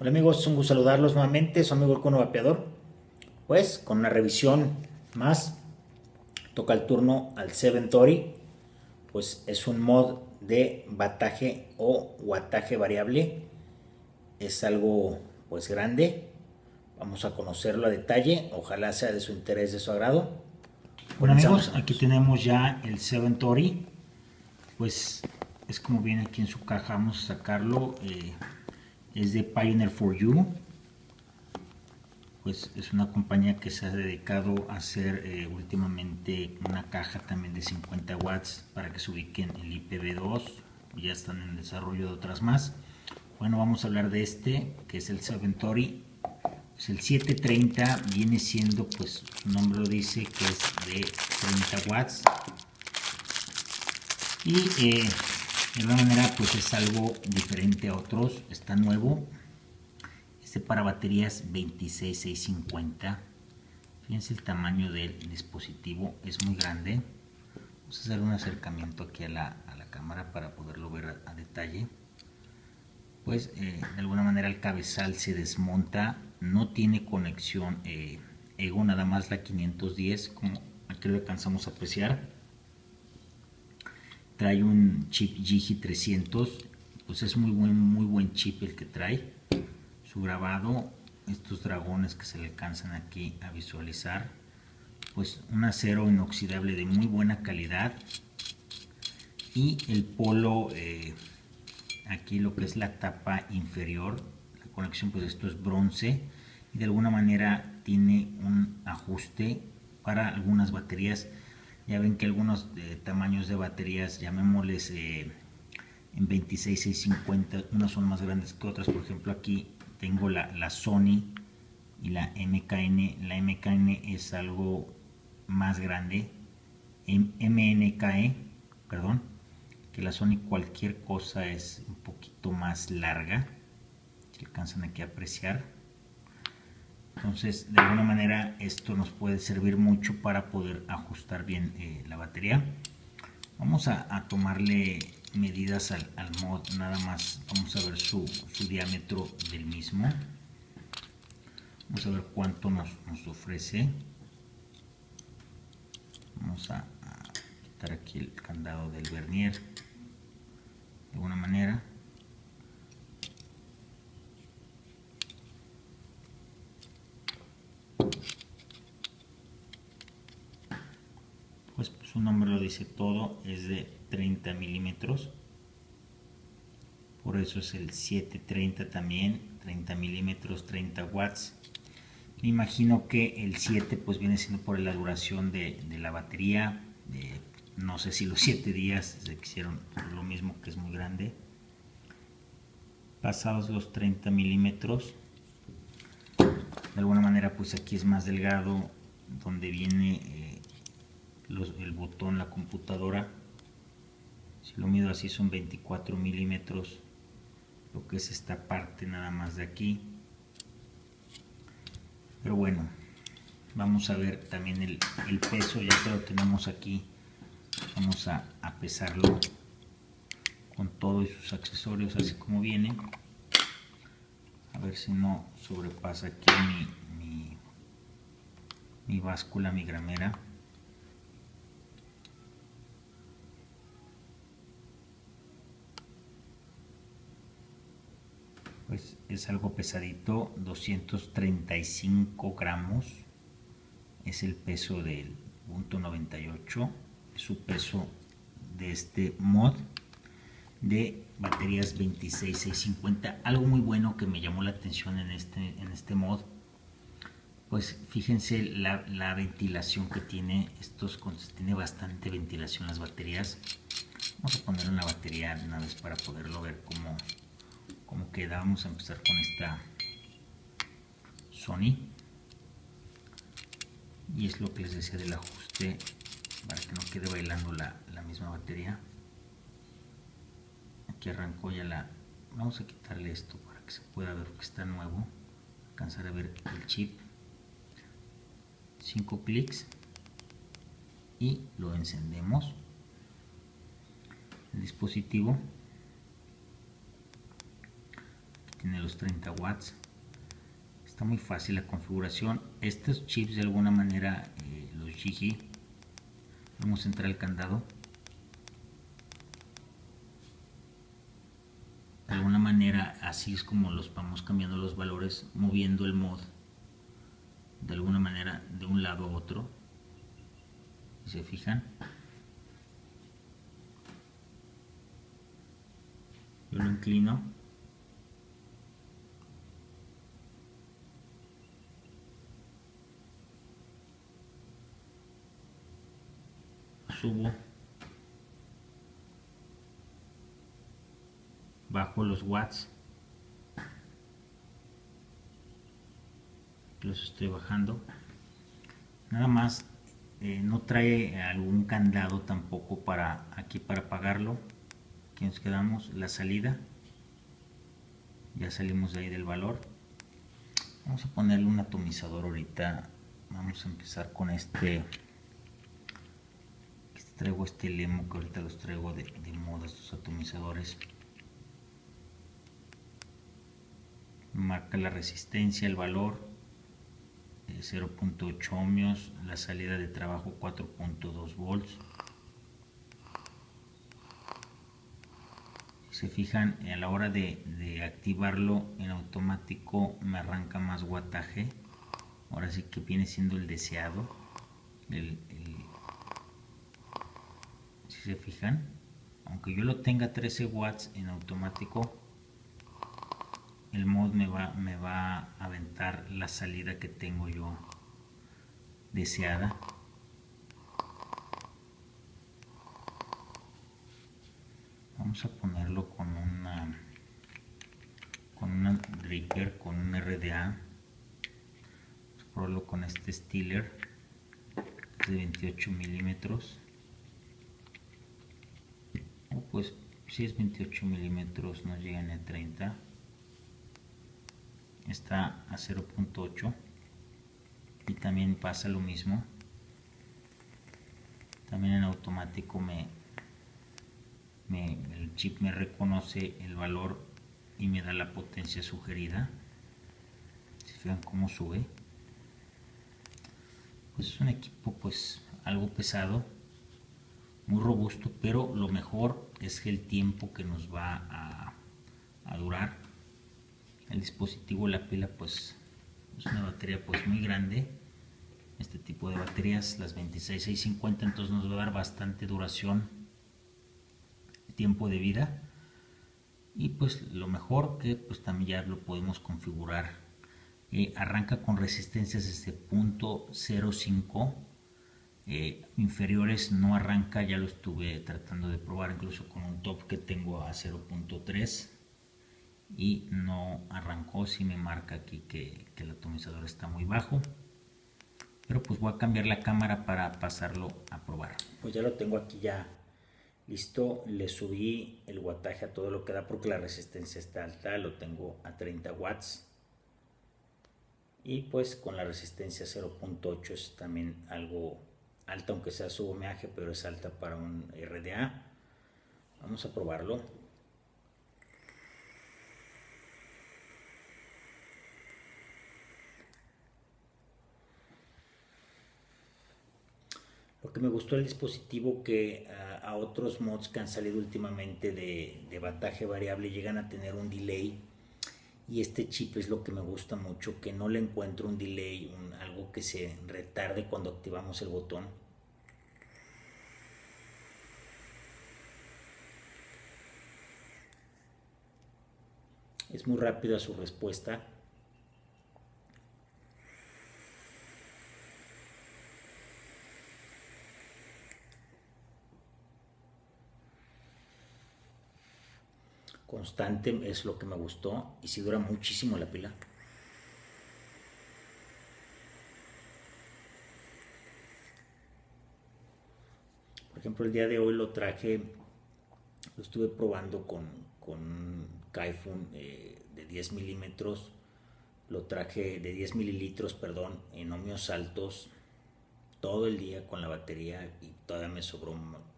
Hola amigos, es un gusto saludarlos nuevamente, soy amigo Cono Vapeador. Pues con una revisión más, toca el turno al 730, pues es un mod de bataje o guataje variable. Es algo pues grande, vamos a conocerlo a detalle, ojalá sea de su interés, de su agrado. Bueno amigos, aquí tenemos ya el 730, pues es como viene aquí en su caja, vamos a sacarlo. Eh, es de Pioneer for You. Pues es una compañía que se ha dedicado a hacer eh, últimamente una caja también de 50 watts para que se ubiquen el IPv2. Ya están en desarrollo de otras más. Bueno, vamos a hablar de este, que es el 730. Pues el 730 viene siendo, pues su nombre lo dice, que es de 30 watts. Y eh, de alguna manera pues es algo diferente a otros, está nuevo. Este para baterías 26650. Fíjense el tamaño del dispositivo, es muy grande. Vamos a hacer un acercamiento aquí a la, cámara para poderlo ver a, detalle. Pues eh, de alguna manera el cabezal se desmonta, no tiene conexión eh, EGO, nada más la 510, como aquí lo alcanzamos a apreciar trae un chip Gigi 300 pues es muy buen muy buen chip el que trae. Su grabado estos dragones que se le alcanzan aquí a visualizar pues un acero inoxidable de muy buena calidad. Y el polo eh, aquí lo que es la tapa inferior la conexión pues esto es bronce y de alguna manera tiene un ajuste para algunas baterías ya ven que algunos eh, tamaños de baterías, llamémosles eh, en 26650, unas son más grandes que otras. Por ejemplo, aquí tengo la, la Sony y la MKN. La MKN es algo más grande. MNKE, perdón, que la Sony cualquier cosa es un poquito más larga. Si alcanzan aquí a apreciar. Entonces, de alguna manera, esto nos puede servir mucho para poder ajustar bien eh, la batería. Vamos a, tomarle medidas al, mod, nada más vamos a ver su, diámetro del mismo. Vamos a ver cuánto nos, ofrece. Vamos a, a quitar aquí el candado del vernier de alguna manera. Su nombre lo dice todo, es de 30 milímetros. Por eso es el 730 también, 30 milímetros, 30 watts. Me imagino que el 7 pues viene siendo por la duración de, la batería. no sé si los 7 días se hicieron lo mismo que es muy grande. Pasados los 30 milímetros, de alguna manera pues aquí es más delgado donde viene eh, el botón, la computadora. Si lo mido así son 24 milímetros, lo que es esta parte nada más de aquí. Pero bueno, vamos a ver también el, peso, ya que lo tenemos aquí. Vamos a, pesarlo con todos sus accesorios, así como viene. A ver si no sobrepasa aquí mi báscula, mi gramera. Es algo pesadito 235 gramos es el peso del punto 98 es su peso de este mod de baterías 26650 algo muy bueno que me llamó la atención en este en este mod pues fíjense la, la ventilación que tiene estos tiene bastante ventilación las baterías. Vamos a poner una batería una vez para poderlo ver cómo como queda vamos a empezar con esta Sony. Y es lo que les decía del ajuste para que no quede bailando la, misma batería. Aquí arrancó ya la vamos a quitarle esto para que se pueda ver que está nuevo alcanzar a ver el chip. 5 clics y lo encendemos. El dispositivo tiene los 30 watts. Está muy fácil la configuración. Estos chips de alguna manera eh, los Gigi vamos a entrar al candado. De alguna manera así es como los vamos cambiando los valores moviendo el mod de alguna manera de un lado a otro. Si se fijan yo lo inclino subo bajo los watts. Los estoy bajando. Nada más eh, no trae algún candado tampoco para aquí para apagarlo. Aquí nos quedamos. La salida. Ya salimos de ahí del valor. Vamos a ponerle un atomizador ahorita. Vamos a empezar con este traigo este lemo que ahorita los traigo de, moda estos atomizadores. Marca la resistencia el valor 0.8 eh, ohmios la salida de trabajo 4.2 volts. Se fijan a la hora de, activarlo en automático me arranca más guataje. Ahora sí que viene siendo el deseado se fijan aunque yo lo tenga 13 watts en automático el mod me va, me va a aventar la salida que tengo yo deseada. Vamos a ponerlo con una con una dripper con un RDA vamos a probarlo con este Stiller de 28 milímetros pues si es 28 milímetros no llega ni a 30 está a 0.8 y también pasa lo mismo. También en automático me, el chip me reconoce el valor y me da la potencia sugerida. Si vean cómo sube. Pues es un equipo pues algo pesado muy robusto pero lo mejor es el tiempo que nos va a, durar el dispositivo la pila pues es una batería pues muy grande. Este tipo de baterías las 26650 entonces nos va a dar bastante duración tiempo de vida. Y pues lo mejor que pues también ya lo podemos configurar. Eh, arranca con resistencias desde punto 0.5 eh, inferiores no arranca, ya lo estuve tratando de probar incluso con un top que tengo a 0.3 y no arrancó, si me marca aquí que, el atomizador está muy bajo pero pues voy a cambiar la cámara para pasarlo a probar. Pues ya lo tengo aquí ya listo. Le subí el wattaje a todo lo que da porque la resistencia está alta lo tengo a 30 watts. Y pues con la resistencia 0.8 es también algo alta aunque sea su homenaje, pero es alta para un RDA. Vamos a probarlo. Lo que me gustó el dispositivo que a, otros mods que han salido últimamente de, de bataje variable llegan a tener un delay y este chip es lo que me gusta mucho que no le encuentro un delay algo que se retarde cuando activamos el botón es muy rápida su respuesta constante es lo que me gustó y si dura muchísimo la pila. Por ejemplo, el día de hoy lo traje, lo estuve probando con, con Kaifun eh, de 10 milímetros, lo traje de 10 mililitros, perdón, en ohmios altos todo el día con la batería y todavía me sobró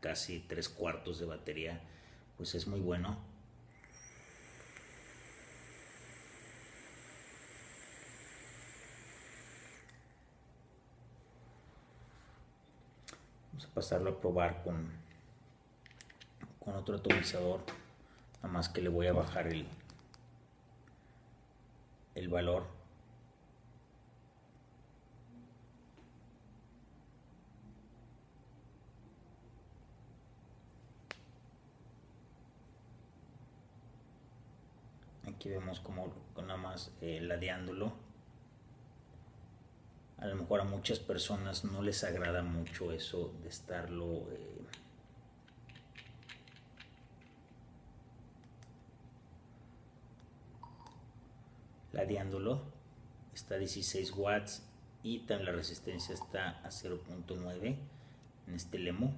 casi tres cuartos de batería, pues es muy bueno. Vamos a pasarlo a probar con, con otro atomizador. Nada más que le voy a bajar el, el valor. Aquí vemos como nada más eh, ladeándolo. A lo mejor a muchas personas no les agrada mucho eso de estarlo eh, ladeándolo. Está a 16 watts y también la resistencia está a 0.9 en este lemo.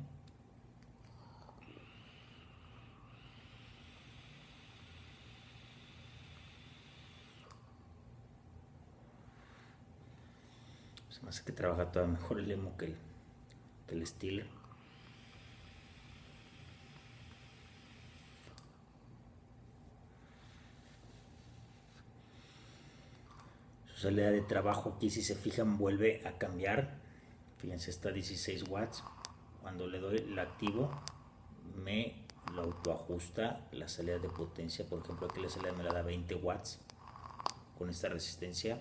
Se me hace que trabaja todavía mejor el lemo que el, que. Su salida de trabajo aquí si se fijan vuelve a cambiar. Fíjense está a 16 watts. Cuando le doy el activo me lo autoajusta la salida de potencia. Por ejemplo aquí la salida me la da 20 watts con esta resistencia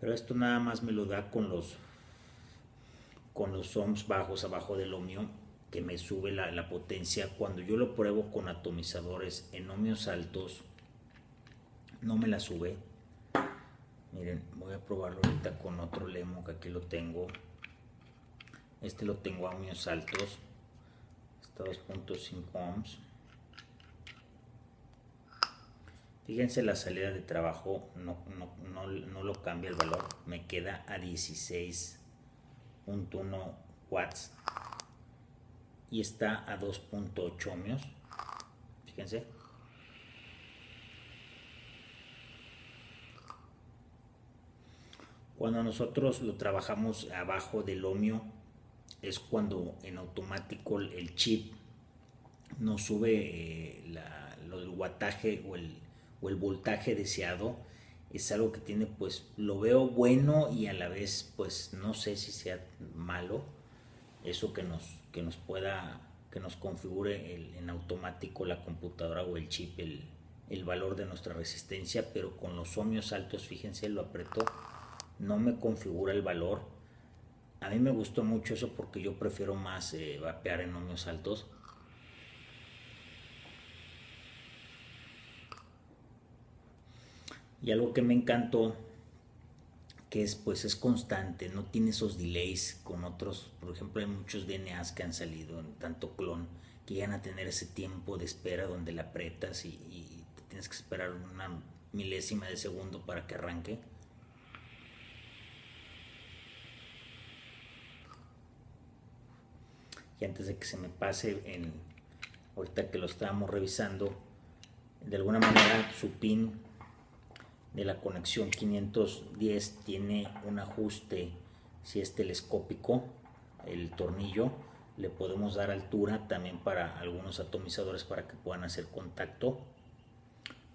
pero esto nada más me lo da con los con los ohms bajos abajo del ohmio que me sube la, potencia cuando yo lo pruebo con atomizadores en ohmios altos no me la sube. Miren voy a probarlo ahorita con otro lemo que aquí lo tengo. Este lo tengo a ohmios altos. Está 2.5 ohms. Fíjense la salida de trabajo, no, lo cambia el valor, me queda a 16.1 watts y está a 2.8 ohmios. Fíjense. Cuando nosotros lo trabajamos abajo del ohmio es cuando en automático el chip nos sube eh, del wattaje o el, o el voltaje deseado es algo que tiene pues lo veo bueno y a la vez pues no sé si sea malo eso que nos que nos pueda que nos configure en automático la computadora o el chip el, el, valor de nuestra resistencia pero con los ohmios altos fíjense lo apretó. No me configura el valor. A mí me gustó mucho eso porque yo prefiero más eh, vapear en ohmios altos. Y algo que me encantó, que es pues es constante, no tiene esos delays con otros, por ejemplo hay muchos DNAs que han salido en tanto clon que llegan a tener ese tiempo de espera donde la apretas y, tienes que esperar una milésima de segundo para que arranque. Y antes de que se me pase, en, ahorita que lo estábamos revisando, de alguna manera su pin de la conexión 510 tiene un ajuste si es telescópico el tornillo le podemos dar altura también para algunos atomizadores para que puedan hacer contacto.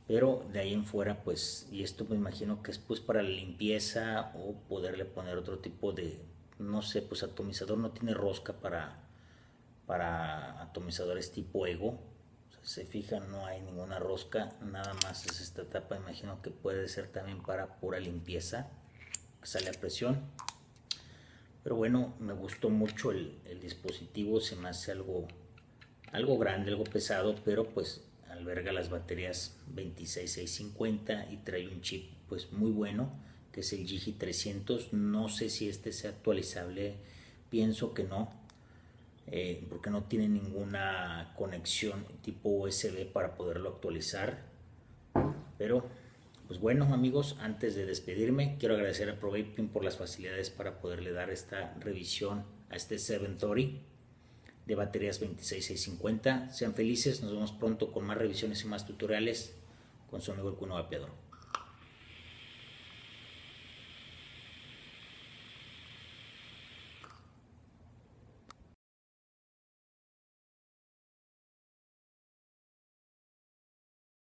Pero de ahí en fuera pues y esto me imagino que es pues para la limpieza o poderle poner otro tipo de no sé pues atomizador no tiene rosca para para atomizadores tipo ego se fijan no hay ninguna rosca nada más es esta tapa imagino que puede ser también para pura limpieza sale a presión. Pero bueno me gustó mucho el, dispositivo se me hace algo algo grande algo pesado pero pues alberga las baterías 26650 y trae un chip pues muy bueno que es el GG 300 no sé si este sea actualizable pienso que no eh, porque no tiene ninguna conexión tipo USB para poderlo actualizar. Pero, pues bueno amigos, antes de despedirme, quiero agradecer a ProVaping por las facilidades para poderle dar esta revisión a este 730 de baterías 26650. Sean felices, nos vemos pronto con más revisiones y más tutoriales con su amigo el Cuno Vapeador.